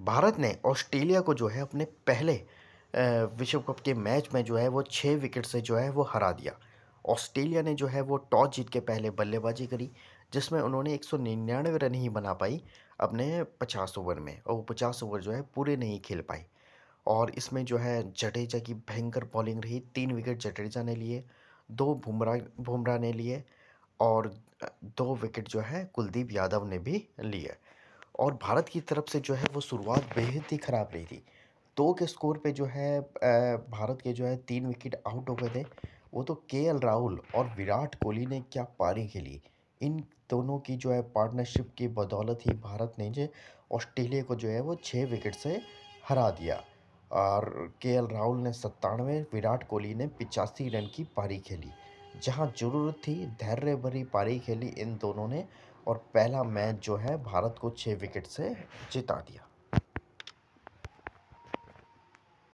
भारत ने ऑस्ट्रेलिया को जो है अपने पहले विश्व कप के मैच में जो है वो छः विकेट से जो है वो हरा दिया। ऑस्ट्रेलिया ने जो है वो टॉस जीत के पहले बल्लेबाजी करी, जिसमें उन्होंने एक सौ निन्यानवे रन ही बना पाई अपने पचास ओवर में और वो पचास ओवर जो है पूरे नहीं खेल पाई। और इसमें जो है जडेजा की भयंकर बॉलिंग रही, तीन विकेट जडेजा ने लिए, दो बुमराह बुमराह ने लिए और दो विकेट जो है कुलदीप यादव ने भी लिए। और भारत की तरफ़ से जो है वो शुरुआत बेहद ही ख़राब रही थी। दो के स्कोर पे जो है भारत के जो है तीन विकेट आउट हो गए थे। वो तो के एल राहुल और विराट कोहली ने क्या पारी खेली। इन दोनों की जो है पार्टनरशिप की बदौलत ही भारत ने जो ऑस्ट्रेलिया को जो है वो छः विकेट से हरा दिया। और के एल राहुल ने सत्तानवे, विराट कोहली ने पिचासी रन की पारी खेली। जहाँ ज़रूरत थी, धैर्य भरी पारी खेली इन दोनों ने और पहला मैच जो है, भारत को छः विकेट से जिता दिया।